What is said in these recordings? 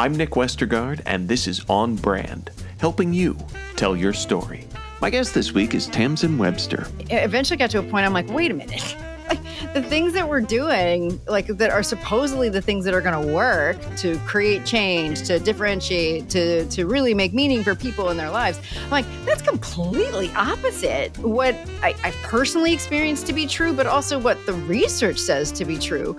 I'm Nick Westergaard, and this is On Brand, helping you tell your story. My guest this week is Tamsen Webster. I eventually got to a point I'm like, wait a minute. the things that we're doing, like that are supposedly the things that are going to work to create change, to differentiate, to to really make meaning for people in their lives. I'm like, that's completely opposite what I, I've personally experienced to be true, but also what the research says to be true.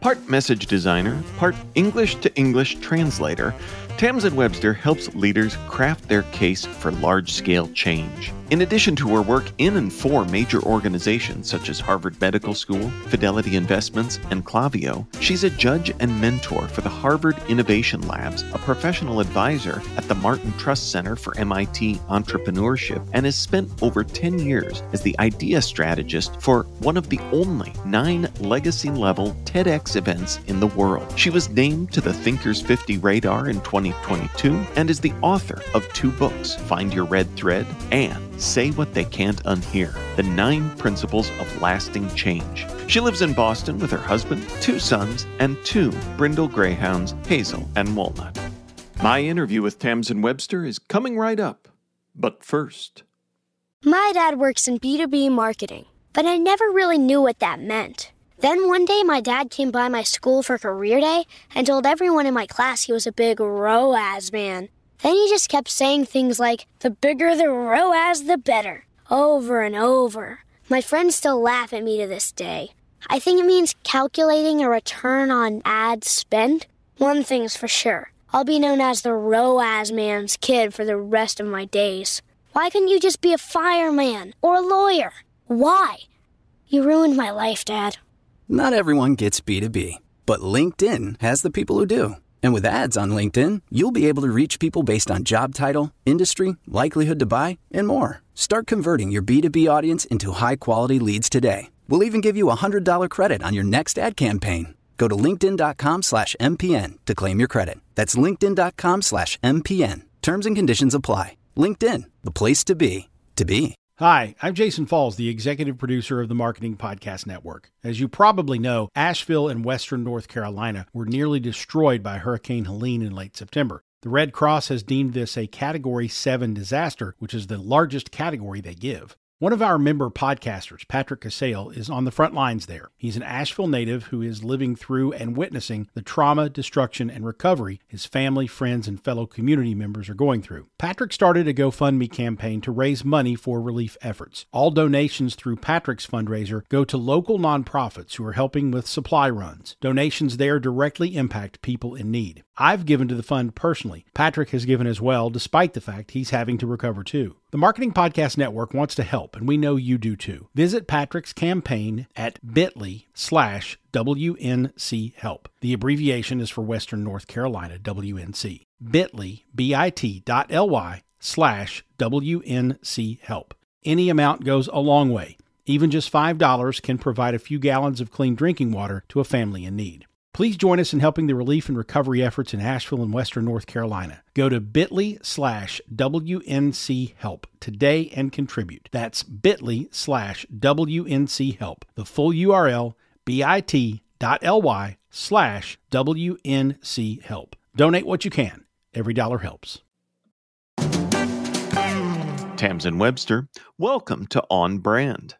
Part message designer, part English to English translator, Tamsen Webster helps leaders craft their case for large scale change. In addition to her work in and for major organizations such as Harvard Medical School, Fidelity Investments, and Klaviyo, she's a judge and mentor for the Harvard Innovation Labs, a professional advisor at the Martin Trust Center for MIT Entrepreneurship, and has spent over 10 years as the idea strategist for one of the only nine legacy level TEDx events in the world. She was named to the Thinkers 50 radar in 2022 and is the author of two books Find Your Red Thread and Say What They Can't Unhear The Nine Principles of Lasting Change. She lives in Boston with her husband, two sons, and two brindle greyhounds, Hazel and Walnut. My interview with Tamsen Webster is coming right up. But first, my dad works in B2B marketing, but I never really knew what that meant. Then one day, my dad came by my school for career day and told everyone in my class he was a big ROAS man. Then he just kept saying things like, the bigger the ROAS, the better, over and over. My friends still laugh at me to this day. I think it means calculating a return on ad spend. One thing's for sure I'll be known as the ROAS man's kid for the rest of my days. Why couldn't you just be a fireman or a lawyer? Why? You ruined my life, Dad. Not everyone gets B2B, but LinkedIn has the people who do. And with ads on LinkedIn, you'll be able to reach people based on job title, industry, likelihood to buy, and more. Start converting your B2B audience into high quality leads today. We'll even give you a $100 credit on your next ad campaign. Go to linkedin.com slash MPN to claim your credit. That's linkedin.com slash MPN. Terms and conditions apply. LinkedIn, the place to be, to be. Hi, I'm Jason Falls, the executive producer of the Marketing Podcast Network. As you probably know, Asheville and western North Carolina were nearly destroyed by Hurricane Helene in late September. The Red Cross has deemed this a Category 7 disaster, which is the largest category they give. One of our member podcasters, Patrick Casale, is on the front lines there. He's an Asheville native who is living through and witnessing the trauma, destruction, and recovery his family, friends, and fellow community members are going through. Patrick started a GoFundMe campaign to raise money for relief efforts. All donations through Patrick's fundraiser go to local nonprofits who are helping with supply runs. Donations there directly impact people in need. I've given to the fund personally. Patrick has given as well, despite the fact he's having to recover too. The Marketing Podcast Network wants to help, and we know you do too. Visit Patrick's campaign at bit.ly slash WNC Help. The abbreviation is for Western North Carolina, WNC. bit.ly, B-I-T slash WNC Help. Any amount goes a long way. Even just $5 can provide a few gallons of clean drinking water to a family in need. Please join us in helping the relief and recovery efforts in Asheville and Western North Carolina. Go to bit.ly slash WNC help today and contribute. That's bit.ly slash WNC help. The full URL bit.ly slash WNC help. Donate what you can. Every dollar helps. Tamsen Webster, welcome to On Brand.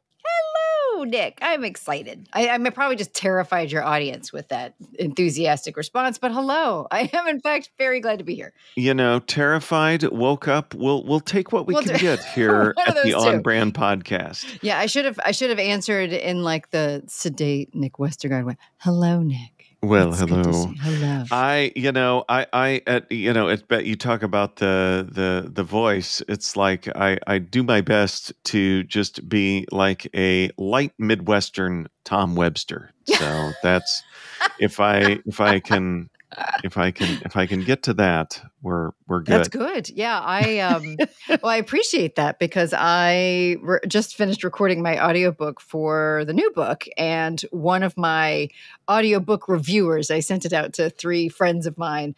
Oh, Nick. I'm excited. I, I probably just terrified your audience with that enthusiastic response, but hello. I am, in fact, very glad to be here. You know, terrified, woke up. We'll we'll take what we we'll can do- get here at the On Brand podcast. Yeah, I should have I should have answered in like the sedate Nick Westergaard way. Hello, Nick. Well, it's hello. Hello. I, you know, I, I, at, you know, it's bet you talk about the, the, the voice. It's like I, I do my best to just be like a light Midwestern Tom Webster. So that's if I, if I can, if I can, if I can get to that, we're we're good. That's good. Yeah, I um well I appreciate that because I re- just finished recording my audiobook for the new book and one of my audiobook reviewers I sent it out to three friends of mine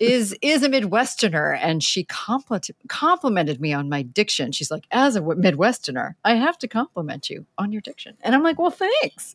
is is a midwesterner and she compliment, complimented me on my diction. She's like as a midwesterner, I have to compliment you on your diction. And I'm like, "Well, thanks."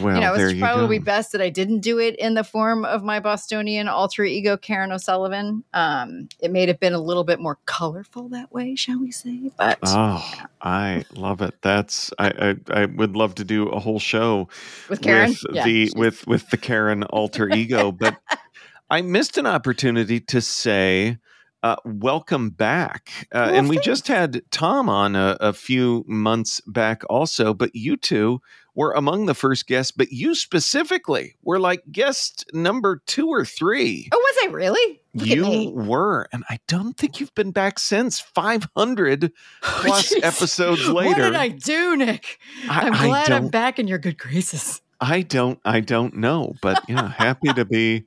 Well, you know, it's probably go. best that I didn't do it in the form of my Bostonian alter ego, Karen O'Sullivan. Um, it may have been a little bit more colorful that way, shall we say? But Oh, I love it. That's I, I I would love to do a whole show with Karen, with yeah, the with with the Karen alter ego, but I missed an opportunity to say uh, welcome back. Uh, Well, and we thanks. just had Tom on a, a few months back, also. But you two were among the first guests. But you specifically were like guest number two or three. oh, was I really? Look you were, and I don't think you've been back since 500 plus episodes What did I do, Nick? I- I'm I glad I'm back in your good graces. I don't I don't know, but yeah, happy to be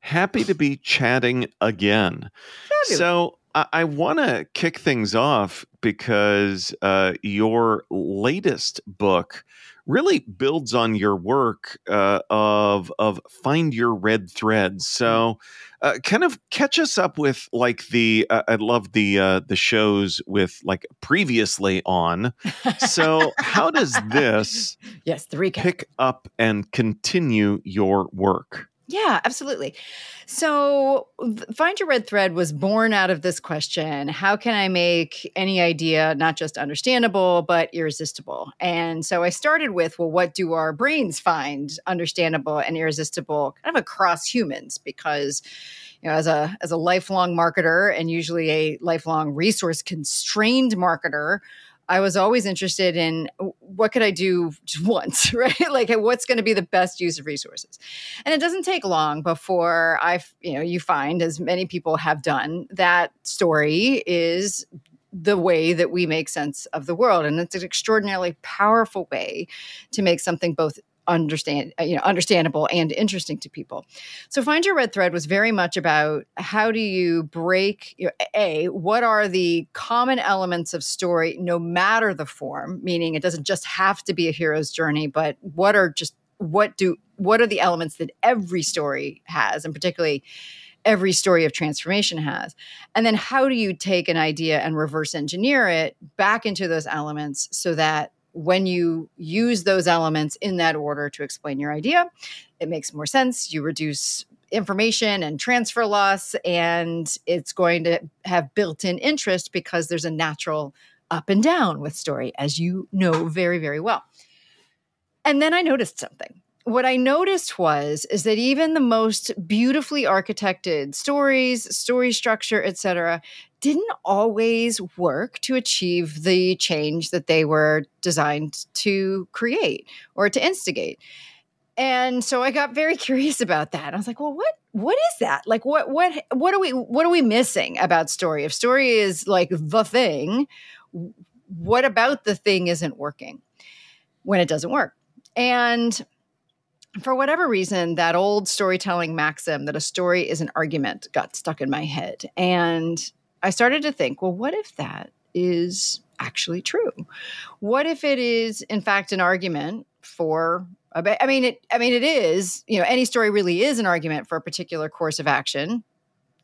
happy to be chatting again. Fabulous. So I, I want to kick things off because uh, your latest book really builds on your work uh, of of find your red threads. So, uh, kind of catch us up with like the uh, I love the uh, the shows with like previously on. So, how does this yes, the recap. pick up and continue your work? Yeah, absolutely. So, Find Your Red Thread was born out of this question How can I make any idea not just understandable, but irresistible? And so I started with, well, what do our brains find understandable and irresistible kind of across humans? Because you know, as a as a lifelong marketer and usually a lifelong resource constrained marketer, I was always interested in what could I do just once, right? like what's going to be the best use of resources. And it doesn't take long before I, you know, you find as many people have done that story is the way that we make sense of the world and it's an extraordinarily powerful way to make something both understand uh, you know understandable and interesting to people. So find your red thread was very much about how do you break you know, a what are the common elements of story no matter the form meaning it doesn't just have to be a hero's journey but what are just what do what are the elements that every story has and particularly every story of transformation has? And then how do you take an idea and reverse engineer it back into those elements so that when you use those elements in that order to explain your idea, it makes more sense. You reduce information and transfer loss, and it's going to have built in interest because there's a natural up and down with story, as you know very, very well. And then I noticed something. What I noticed was is that even the most beautifully architected stories, story structure, etc., didn't always work to achieve the change that they were designed to create or to instigate. And so I got very curious about that. I was like, well, what what is that? Like what what what are we what are we missing about story? If story is like the thing, what about the thing isn't working when it doesn't work? And for whatever reason, that old storytelling maxim that a story is an argument got stuck in my head. And I started to think, well, what if that is actually true? What if it is, in fact, an argument for I mean, it. I mean, it is. You know, any story really is an argument for a particular course of action.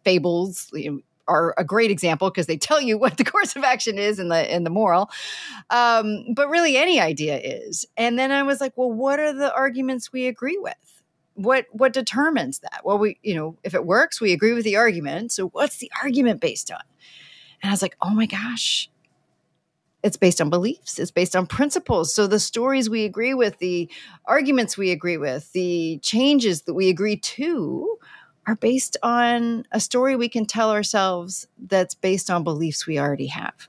Fables you know, are a great example because they tell you what the course of action is in the in the moral. Um, but really, any idea is. And then I was like, well, what are the arguments we agree with? What what determines that? Well, we you know, if it works, we agree with the argument. So what's the argument based on? And I was like, oh my gosh, it's based on beliefs it's based on principles so the stories we agree with the arguments we agree with the changes that we agree to are based on a story we can tell ourselves that's based on beliefs we already have.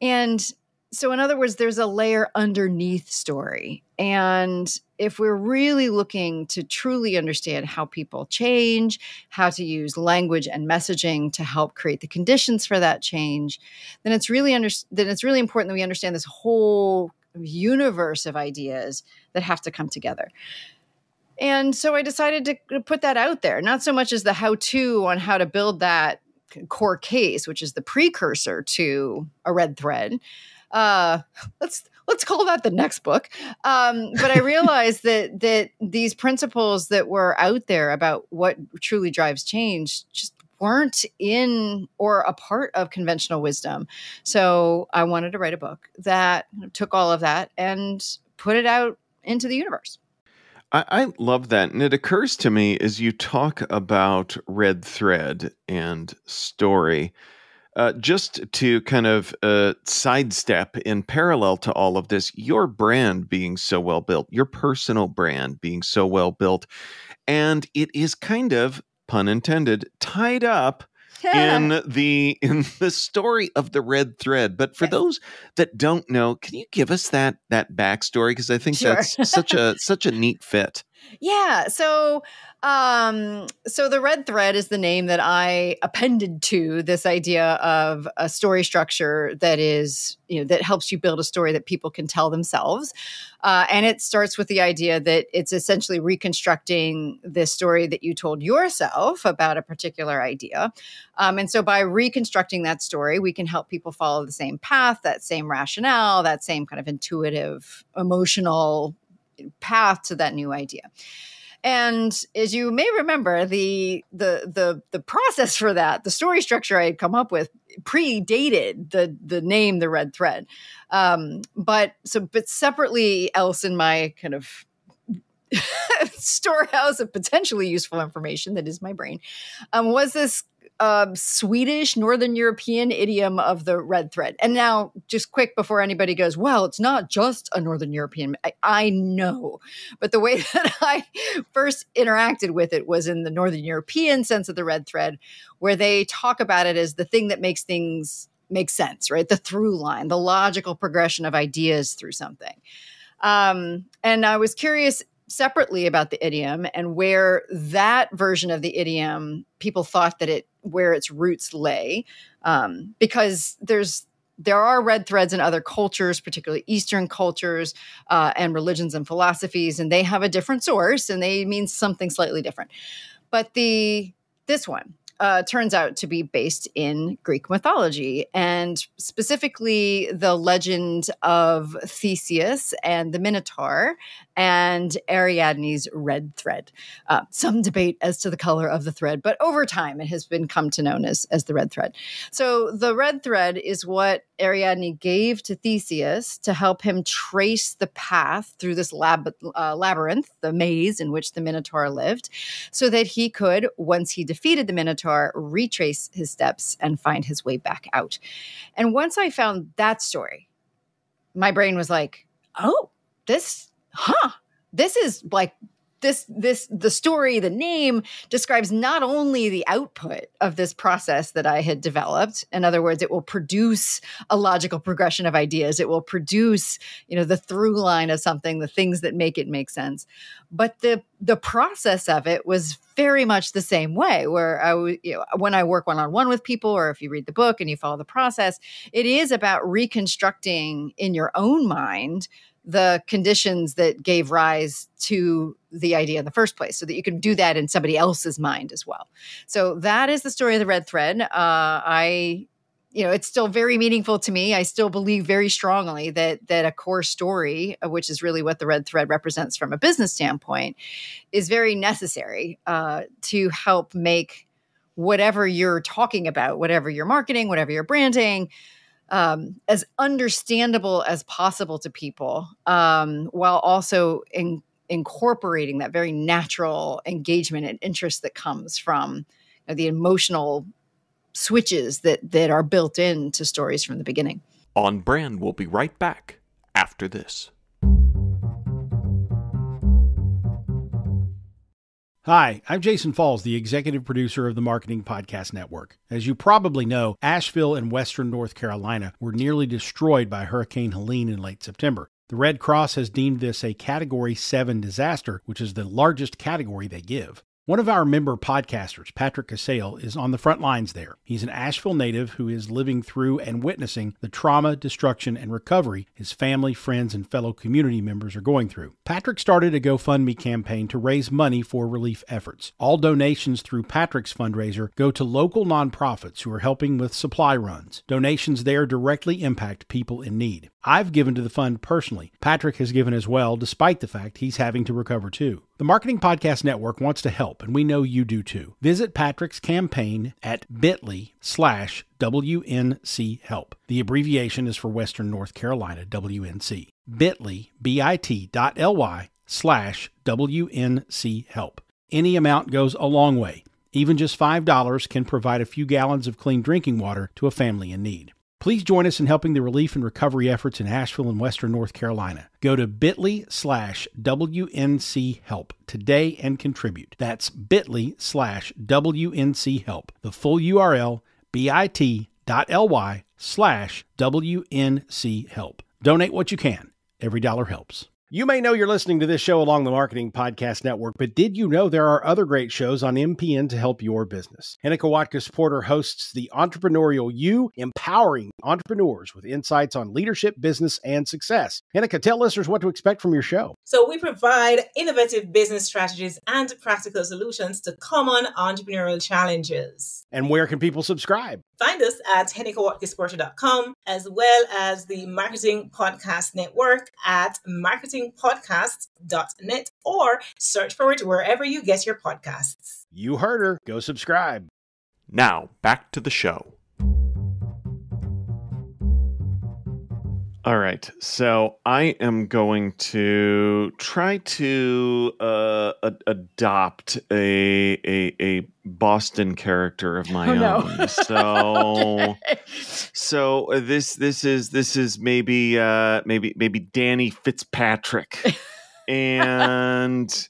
And so in other words there's a layer underneath story. And if we're really looking to truly understand how people change how to use language and messaging to help create the conditions for that change then it's really under, then it's really important that we understand this whole universe of ideas that have to come together and so i decided to put that out there not so much as the how to on how to build that core case, which is the precursor to a red thread. Uh, let's let's call that the next book. Um, but I realized that that these principles that were out there about what truly drives change just weren't in or a part of conventional wisdom. So I wanted to write a book that took all of that and put it out into the universe. I, I love that. And it occurs to me as you talk about red thread and story. Uh, just to kind of uh, sidestep in parallel to all of this, your brand being so well built, your personal brand being so well built, and it is kind of pun intended tied up in the in the story of the red thread. But for yes. those that don't know, can you give us that that backstory? Because I think sure. that's such a such a neat fit. Yeah. So um, so the red thread is the name that I appended to this idea of a story structure that is, you know, that helps you build a story that people can tell themselves. Uh, and it starts with the idea that it's essentially reconstructing the story that you told yourself about a particular idea. Um, and so by reconstructing that story, we can help people follow the same path, that same rationale, that same kind of intuitive, emotional path to that new idea. And as you may remember, the the the the process for that, the story structure I had come up with predated the the name the red thread. Um, but so but separately else in my kind of storehouse of potentially useful information that is my brain um, was this um, Swedish Northern European idiom of the red thread. And now, just quick before anybody goes, well, it's not just a Northern European. I, I, know, but the way that I first interacted with it was in the Northern European sense of the red thread, where they talk about it as the thing that makes things make sense, right? The through line, the logical progression of ideas through something. Um, and I was curious separately about the idiom and where that version of the idiom people thought that it where its roots lay um, because there's there are red threads in other cultures particularly eastern cultures uh, and religions and philosophies and they have a different source and they mean something slightly different. But the this one uh, turns out to be based in Greek mythology, and specifically the legend of Theseus and the Minotaur and Ariadne's red thread. Uh, some debate as to the color of the thread, but over time it has been come to known as, as the red thread. So the red thread is what Ariadne gave to Theseus to help him trace the path through this lab, uh, labyrinth, the maze in which the Minotaur lived, so that he could, once he defeated the Minotaur, retrace his steps and find his way back out. And once I found that story, my brain was like, oh, this huh, this is like this this the story the name describes not only the output of this process that i had developed. In other words it will produce a logical progression of ideas. It will produce you know the through line of something the things that make it make sense. But the the process of it was very much the same way where i you know when i work one on one with people or if you read the book and you follow the process it is about reconstructing in your own mind the conditions that gave rise to the idea in the first place so that you can do that in somebody else's mind as well. So that is the story of the red thread. Uh, i you know it's still very meaningful to me. I still believe very strongly that that a core story uh, which is really what the red thread represents from a business standpoint is very necessary uh, to help make whatever you're talking about whatever you're marketing whatever you're branding um, as understandable as possible to people um, while also in, incorporating that very natural engagement and interest that comes from you know, the emotional switches that that are built into stories from the beginning. On brand, we'll be right back after this. Hi, I'm Jason Falls, the executive producer of the Marketing Podcast Network. As you probably know, Asheville and western North Carolina were nearly destroyed by Hurricane Helene in late September. The Red Cross has deemed this a Category 7 disaster, which is the largest category they give. One of our member podcasters, Patrick Casale, is on the front lines there. He's an Asheville native who is living through and witnessing the trauma, destruction, and recovery his family, friends, and fellow community members are going through. Patrick started a GoFundMe campaign to raise money for relief efforts. All donations through Patrick's fundraiser go to local nonprofits who are helping with supply runs. Donations there directly impact people in need. I've given to the fund personally. Patrick has given as well, despite the fact he's having to recover too. The Marketing Podcast Network wants to help, and we know you do too. Visit Patrick's campaign at bit.ly slash WNC Help. The abbreviation is for Western North Carolina, WNC. bit.ly, B-I-T dot L-Y slash WNC Help. Any amount goes a long way. Even just $5 can provide a few gallons of clean drinking water to a family in need. Please join us in helping the relief and recovery efforts in Asheville and Western North Carolina. Go to bit.ly slash WNC help today and contribute. That's bit.ly slash WNC help. The full URL bit.ly slash WNC help. Donate what you can. Every dollar helps. You may know you're listening to this show along the Marketing Podcast Network, but did you know there are other great shows on MPN to help your business? Henneke Watkins Porter hosts the Entrepreneurial You, empowering entrepreneurs with insights on leadership, business, and success. Henneke, tell listeners what to expect from your show. So, we provide innovative business strategies and practical solutions to common entrepreneurial challenges. And where can people subscribe? Find us at hennekewatkins as well as the Marketing Podcast Network at marketingpodcast.net or search for it wherever you get your podcasts. You heard her. Go subscribe. Now, back to the show. All right. So I am going to try to uh, adopt a, a a Boston character of my Oh, no. own. So so uh, this this is this is maybe uh, maybe maybe Danny Fitzpatrick, and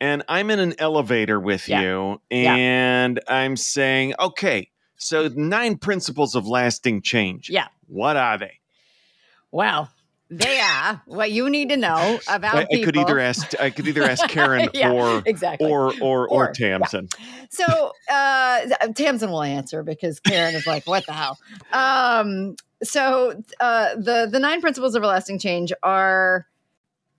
and I'm in an elevator with Yeah. you, Yeah. and I'm saying, okay, so nine principles of lasting change. Yeah. What are they? Well, they are what you need to know about I, I could either ask I could either ask Karen Yeah, or exactly. or or or Or, Tamsen. So uh, Tamsen will answer because Karen is like, "What the hell?" Um, so uh, the the nine principles of lasting change are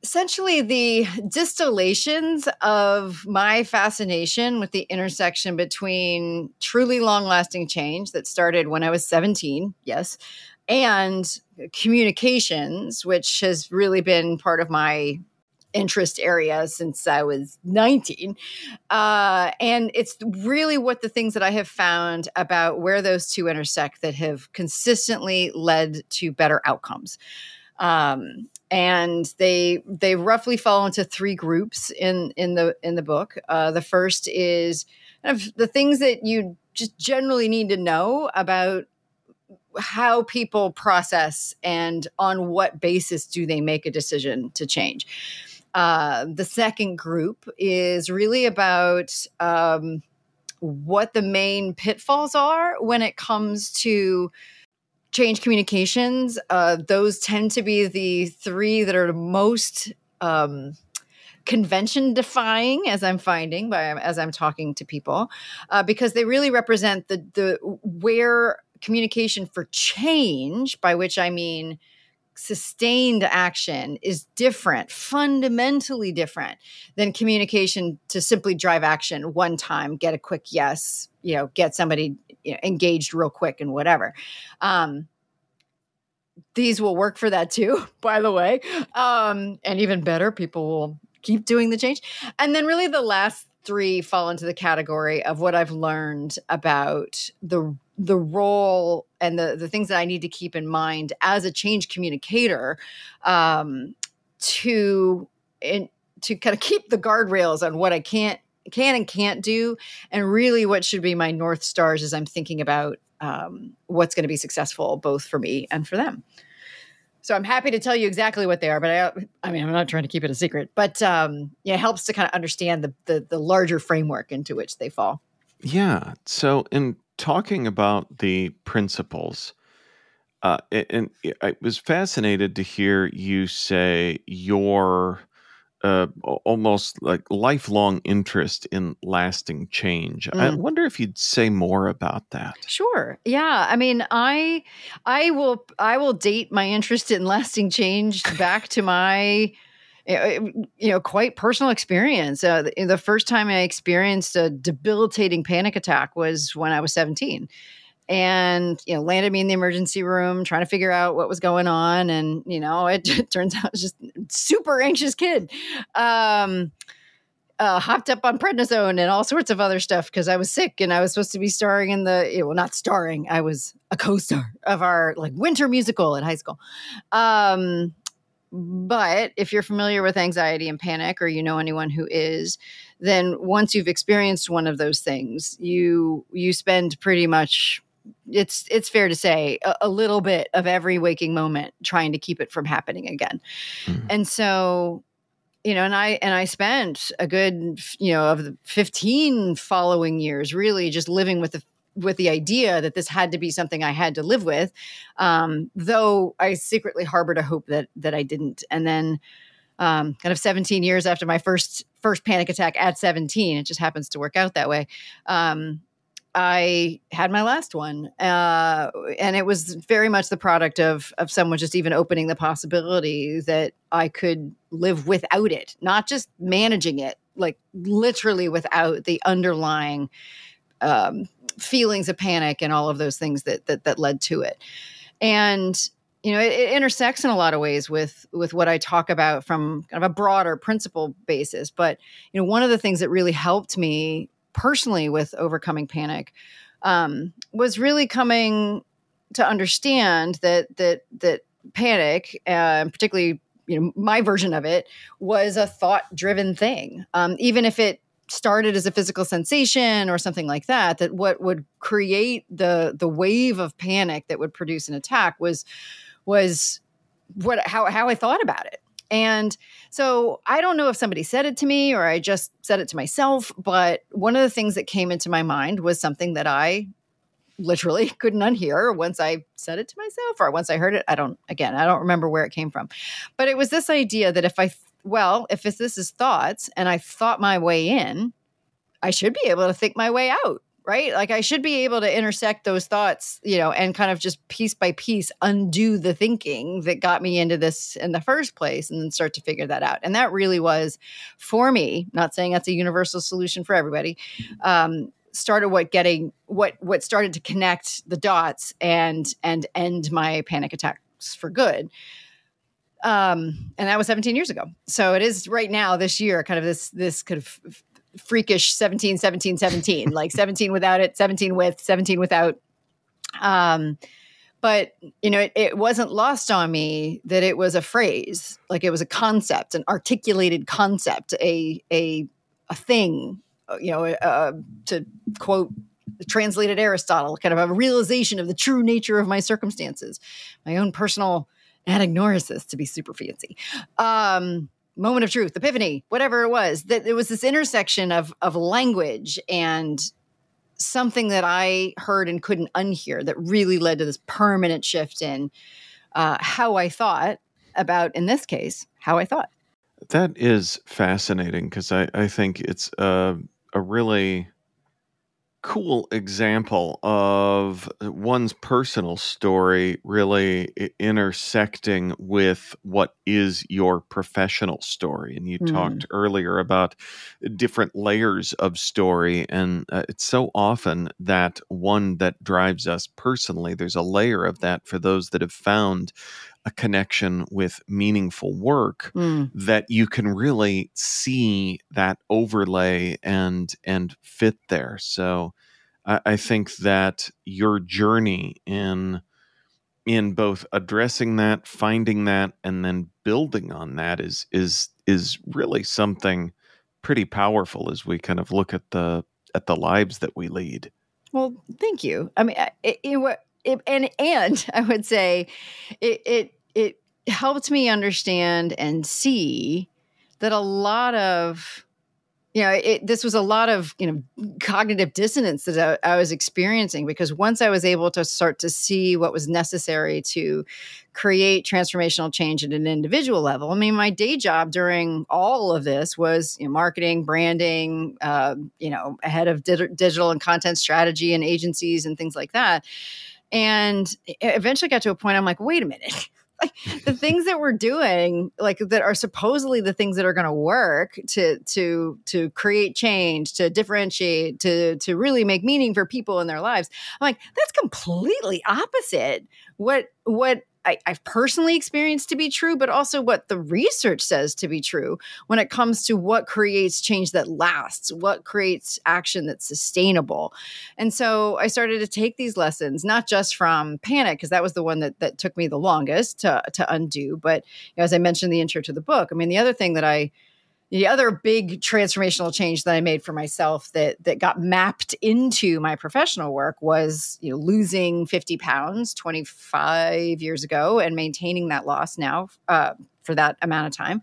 essentially the distillations of my fascination with the intersection between truly long lasting change that started when I was 17, yes, and communications, which has really been part of my interest area since I was 19. Uh, and it's really what the things that I have found about where those two intersect that have consistently led to better outcomes. Um, and they they roughly fall into three groups in in the in the book. Uh, the first is kind of the things that you just generally need to know about how people process and on what basis do they make a decision to change. Uh, the second group is really about um, what the main pitfalls are when it comes to change communications. Uh, those tend to be the three that are most um, convention defying, as I'm finding by as I'm talking to people, uh, because they really represent the the where communication for change, by which I mean sustained action is different, fundamentally different than communication to simply drive action one time, get a quick yes, you know, get somebody you know, engaged real quick and whatever. Um, these will work for that too, by the way. Um, and even better, people will keep doing the change. And then, really, the last three fall into the category of what I've learned about the the role and the the things that I need to keep in mind as a change communicator um, to in, to kind of keep the guardrails on what I can't can and can't do, and really what should be my north stars as I'm thinking about um, what's going to be successful both for me and for them. So I'm happy to tell you exactly what they are, but I, I mean, I'm not trying to keep it a secret. But um, yeah, it helps to kind of understand the, the the larger framework into which they fall. Yeah. So, in talking about the principles, uh, a- and I was fascinated to hear you say your uh, almost like lifelong interest in lasting change. Mm. I wonder if you'd say more about that. Sure. Yeah. I mean, I I will I will date my interest in lasting change back to my you know quite personal experience. Uh, the first time i experienced a debilitating panic attack was when i was 17 and you know landed me in the emergency room trying to figure out what was going on. And you know it, it turns out I was just super anxious kid. Um uh, hopped up on prednisone and all sorts of other stuff because I was sick and I was supposed to be starring in the you know, well not starring I was a co-star of our like winter musical at high school. Um but if you're familiar with anxiety and panic or you know anyone who is then once you've experienced one of those things you you spend pretty much it's it's fair to say a, a, little bit of every waking moment trying to keep it from happening again mm-hmm. and so you know and i and i spent a good you know of the 15 following years really just living with the with the idea that this had to be something i had to live with um, though i secretly harbored a hope that that i didn't. And then um, kind of 17 years after my first first panic attack at 17 it just happens to work out that way um, I had my last one, uh, and it was very much the product of of someone just even opening the possibility that I could live without it, not just managing it, like literally without the underlying um, feelings of panic and all of those things that that, that led to it. And you know, it, it, intersects in a lot of ways with with what I talk about from kind of a broader principle basis. But you know, one of the things that really helped me personally with overcoming panic um, was really coming to understand that that that panic, uh, particularly you know my version of it, was a thought driven thing. Um, even if it started as a physical sensation or something like that, that what would create the the wave of panic that would produce an attack was was what how how I thought about it. And so I don't know if somebody said it to me or I just said it to myself, but one of the things that came into my mind was something that I literally couldn't unhear once I said it to myself or once I heard it. I don't, again, I don't remember where it came from. But it was this idea that if I, well, if this is thoughts and I thought my way in, I should be able to think my way out right? Like I should be able to intersect those thoughts, you know, and kind of just piece by piece undo the thinking that got me into this in the first place and then start to figure that out. And that really was for me, not saying that's a universal solution for everybody. Um, started what getting what what started to connect the dots and and end my panic attacks for good um and that was 17 years ago. So it is right now this year kind of this this kind of freakish 17 17 17 like 17 without it 17 with 17 without. Um but you know it, it, wasn't lost on me that it was a phrase like it was a concept an articulated concept a a a thing uh, you know uh, to quote translated aristotle kind of a realization of the true nature of my circumstances my own personal anagnorisis to be super fancy um moment of truth, epiphany, whatever it was, that there was this intersection of of language and something that I heard and couldn't unhear that really led to this permanent shift in uh, how I thought about, in this case, how I thought. That is fascinating because I, I think it's a, a really cool example of one's personal story really intersecting with what is your professional story. And you mm. talked earlier about different layers of story. And uh, it's so often that one that drives us personally, there's a layer of that for those that have found a connection with meaningful work mm. that you can really see that overlay and and fit there so I, I think that your journey in in both addressing that, finding that, and then building on that is is is really something pretty powerful as we kind of look at the at the lives that we lead. Well, thank you. I mean, it, it, it, and and I would say it it it helped me understand and see that a lot of you know, it, this was a lot of you know cognitive dissonance that I, I, was experiencing because once I was able to start to see what was necessary to create transformational change at an individual level. I mean, my day job during all of this was you know, marketing, branding, uh, you know, ahead of di- digital and content strategy and agencies and things like that. And eventually got to a point I'm like, wait a minute like the things that we're doing like that are supposedly the things that are going to work to to to create change to differentiate to to really make meaning for people in their lives i'm like that's completely opposite what what I, have personally experienced to be true, but also what the research says to be true when it comes to what creates change that lasts, what creates action that's sustainable. And so I started to take these lessons, not just from panic, because that was the one that, that took me the longest to, to undo. But you know, as I mentioned in the intro to the book, I mean, the other thing that I the other big transformational change that I made for myself that that got mapped into my professional work was you know losing 50 pounds 25 years ago and maintaining that loss now uh, for that amount of time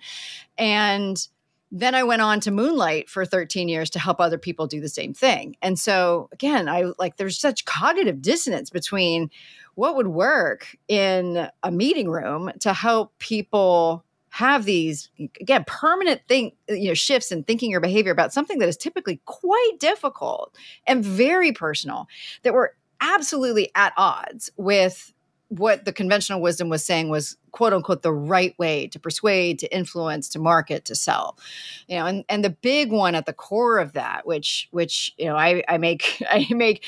and then I went on to Moonlight for 13 years to help other people do the same thing. And so again, I like there's such cognitive dissonance between what would work in a meeting room to help people have these again permanent thing you know shifts in thinking or behavior about something that is typically quite difficult and very personal that were absolutely at odds with what the conventional wisdom was saying was quote unquote the right way to persuade to influence to market to sell. You know and and the big one at the core of that which which you know i i make i make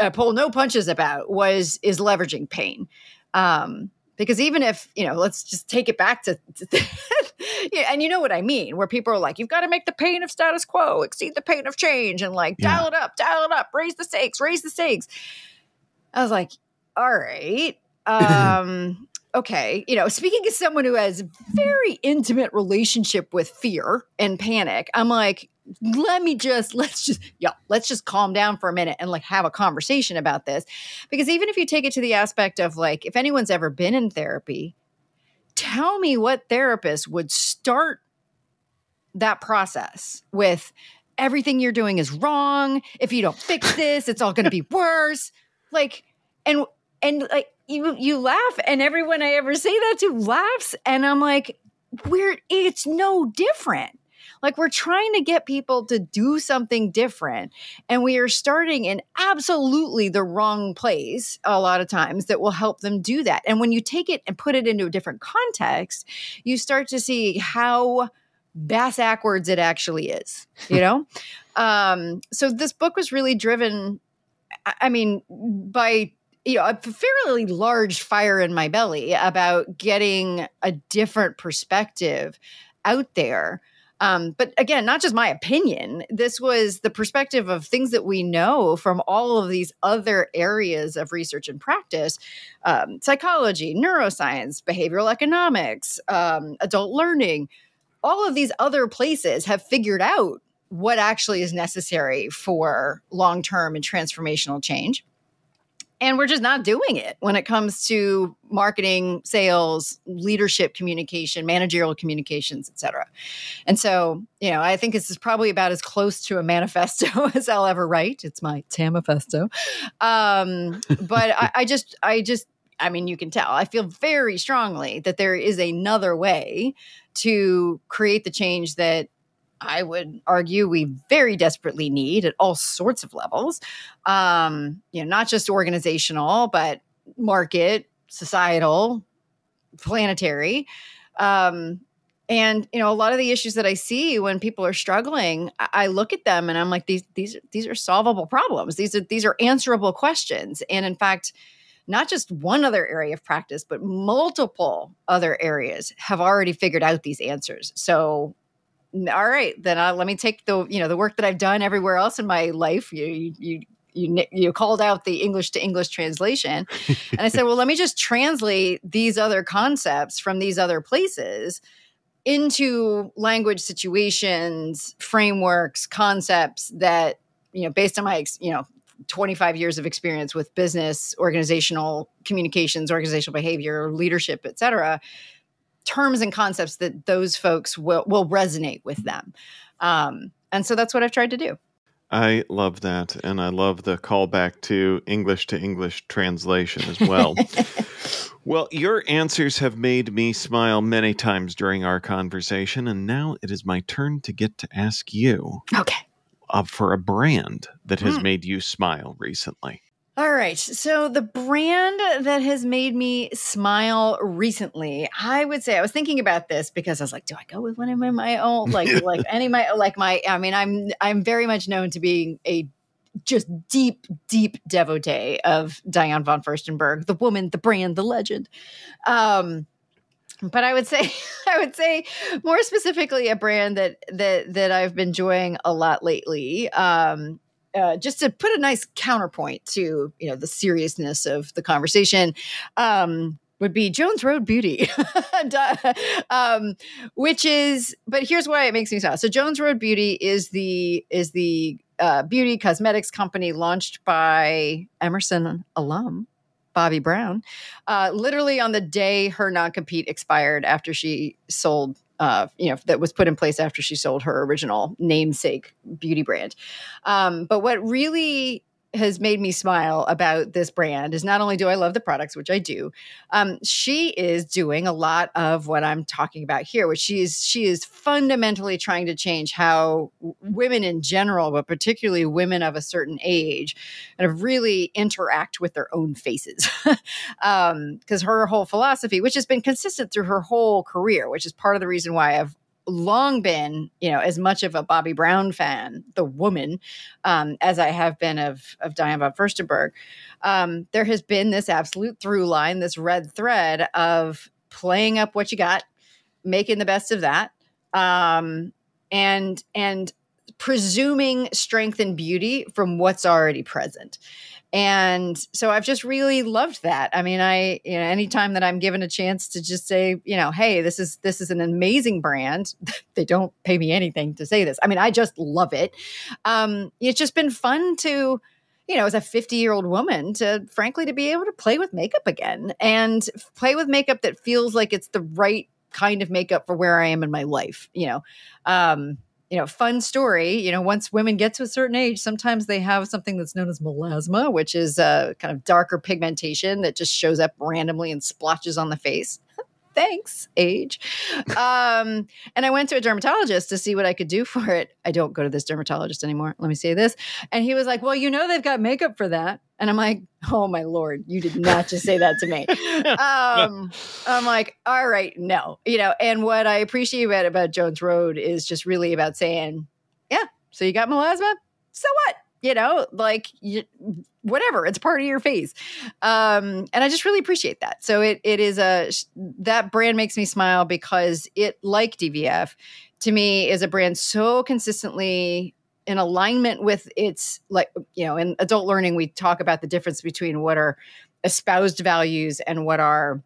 I pull no punches about was is leveraging pain. Um because even if you know let's just take it back to, to yeah, and you know what i mean where people are like you've got to make the pain of status quo exceed the pain of change and like yeah. dial it up dial it up raise the stakes raise the stakes i was like all right um okay you know speaking as someone who has a very intimate relationship with fear and panic i'm like let me just let's just yeah let's just calm down for a minute and like have a conversation about this. Because even if you take it to the aspect of like if anyone's ever been in therapy tell me what therapist would start that process with everything you're doing is wrong. If you don't fix this it's all going to be worse. Like and and like you you laugh and everyone i ever say that to laughs and i'm like we're it's no different like we're trying to get people to do something different. And we are starting in absolutely the wrong place a lot of times that will help them do that. And when you take it and put it into a different context, you start to see how bass backwards it actually is, you know? um, so this book was really driven, I mean, by you know, a fairly large fire in my belly about getting a different perspective out there um, but again, not just my opinion. This was the perspective of things that we know from all of these other areas of research and practice um, psychology, neuroscience, behavioral economics, um, adult learning. All of these other places have figured out what actually is necessary for long term and transformational change and we're just not doing it when it comes to marketing sales leadership communication managerial communications etc and so you know i think this is probably about as close to a manifesto as i'll ever write. It's my tamifesto um, but I, I just i just I mean, you can tell. I feel very strongly that there is another way to create the change that I would argue we very desperately need at all sorts of levels. Um, you know, not just organizational, but market, societal, planetary. Um, and you know, a lot of the issues that I see when people are struggling, I, I look at them and I'm like, these these these are solvable problems. These are these are answerable questions. And in fact, not just one other area of practice, but multiple other areas have already figured out these answers. So all right, then uh, let me take the you know the work that I've done everywhere else in my life. You you you you, you called out the English to English translation, and I said, well, let me just translate these other concepts from these other places into language situations, frameworks, concepts that you know based on my you know 25 years of experience with business organizational communications organizational behavior leadership et cetera terms and concepts that those folks will will resonate with them. Um, and so that's what I've tried to do. I love that. And I love the callback to English to English translation as well. well, your answers have made me smile many times during our conversation. And now it is my turn to get to ask you Okay. uh, for a brand that has Mm. made you smile recently. All right. So the brand that has made me smile recently, I would say I was thinking about this because I was like, do I go with one of my, my own like like any my like my I mean I'm I'm very much known to being a just deep deep devotee of Diane von Furstenberg, the woman, the brand, the legend. Um but I would say I would say more specifically a brand that that that I've been enjoying a lot lately. Um uh, just to put a nice counterpoint to you know the seriousness of the conversation um, would be Jones Road Beauty, uh, um, which is. But here's why it makes me smile. So Jones Road Beauty is the is the uh, beauty cosmetics company launched by Emerson alum Bobbi Brown, uh, literally on the day her non compete expired after she sold. Uh, you know that was put in place after she sold her original namesake beauty brand. Um, but what really has made me smile about this brand is not only do I love the products, which I do, um, she is doing a lot of what I'm talking about here, which she is she is fundamentally trying to change how women in general, but particularly women of a certain age, kind of really interact with their own faces. Because her whole philosophy, which has been consistent through her whole career, which is part of the reason why I've long been, you know, as much of a Bobbi Brown fan, the woman, um, as I have been of of Diane von Furstenberg, um, there has been this absolute through line, this red thread of playing up what you got, making the best of that, um, and and presuming strength and beauty from what's already present. And so I've just really loved that. I mean, I, you know, anytime that I'm given a chance to just say, you know, hey, this is this is an amazing brand. they don't pay me anything to say this. I mean, I just love it. Um, it's just been fun to, you know, as a 50 year old woman, to frankly to be able to play with makeup again and play with makeup that feels like it's the right kind of makeup for where I am in my life. You know, um, you know, fun story. You know, once women get to a certain age, sometimes they have something that's known as melasma, which is a kind of darker pigmentation that just shows up randomly and splotches on the face. Thanks, age. Um, and I went to a dermatologist to see what I could do for it. I don't go to this dermatologist anymore. Let me say this. And he was like, Well, you know, they've got makeup for that. And I'm like, Oh my Lord, you did not just say that to me. Um, I'm like, All right, no. You know, and what I appreciate about, about Jones Road is just really about saying, Yeah, so you got melasma? So what? You know, like you, whatever, it's part of your face. Um, and I just really appreciate that. So it it is a that brand makes me smile because it, like DVF, to me is a brand so consistently in alignment with its like you know in adult learning we talk about the difference between what are espoused values and what are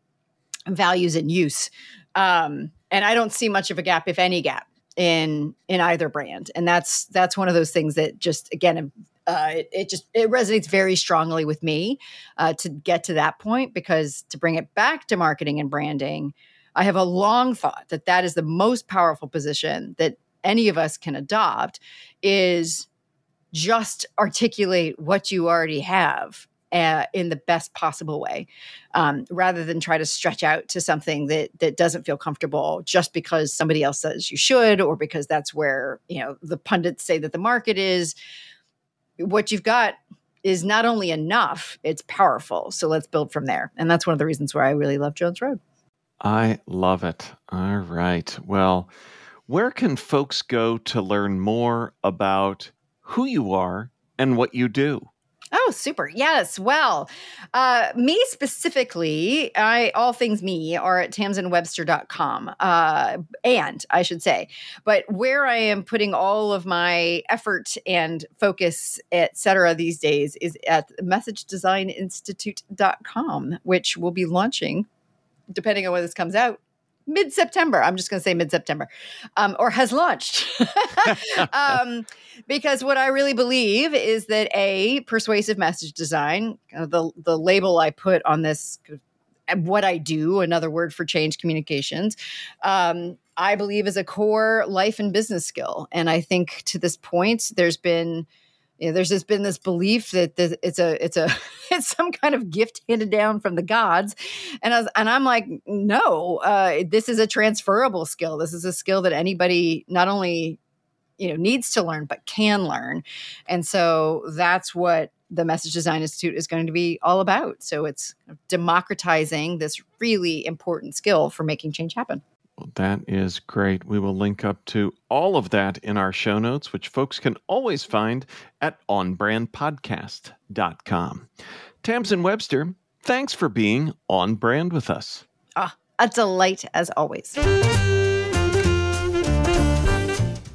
values in use um, and i don't see much of a gap if any gap in in either brand. And that's that's one of those things that just again uh, it, it just it resonates very strongly with me uh, to get to that point because to bring it back to marketing and branding i have a long thought that that is the most powerful position that any of us can adopt is just articulate what you already have uh, in the best possible way, um, rather than try to stretch out to something that that doesn't feel comfortable just because somebody else says you should, or because that's where you know the pundits say that the market is. What you've got is not only enough; it's powerful. So let's build from there, and that's one of the reasons why I really love Jones Road. I love it. All right. Well, where can folks go to learn more about who you are and what you do? Oh, super. Yes. Well, uh, me specifically, I all things me are at tamsenwebster.com. Uh, and I should say, but where I am putting all of my effort and focus, et cetera, these days is at messagedesigninstitute.com, which will be launching, depending on when this comes out, mid September. I'm just going to say mid September, um, or has launched. um, because what I really believe is that a persuasive message design, uh, the the label I put on this what I do, another word for change communications, um, I believe is a core life and business skill. And I think to this point, there's been you know, there's just been this belief that it's a it's a it's some kind of gift handed down from the gods, and I was, and I'm like, no, uh, this is a transferable skill. This is a skill that anybody not only you know needs to learn but can learn, and so that's what the Message Design Institute is going to be all about. So it's democratizing this really important skill for making change happen. Well, that is great. We will link up to all of that in our show notes, which folks can always find at onbrandpodcast.com. Tamsen Webster, thanks for being on brand with us. Ah, a delight as always.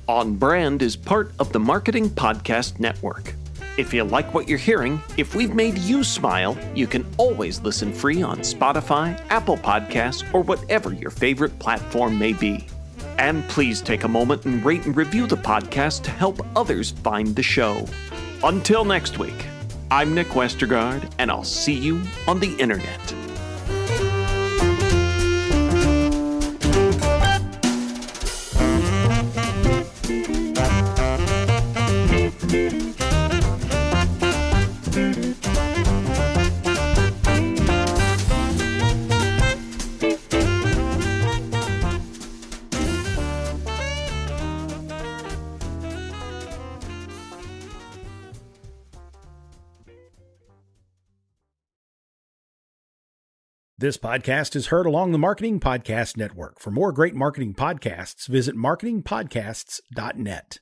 On Brand is part of the Marketing Podcast Network. If you like what you're hearing, if we've made you smile, you can always listen free on Spotify, Apple Podcasts, or whatever your favorite platform may be. And please take a moment and rate and review the podcast to help others find the show. Until next week, I'm Nick Westergaard, and I'll see you on the internet. This podcast is heard along the Marketing Podcast Network. For more great marketing podcasts, visit marketingpodcasts.net.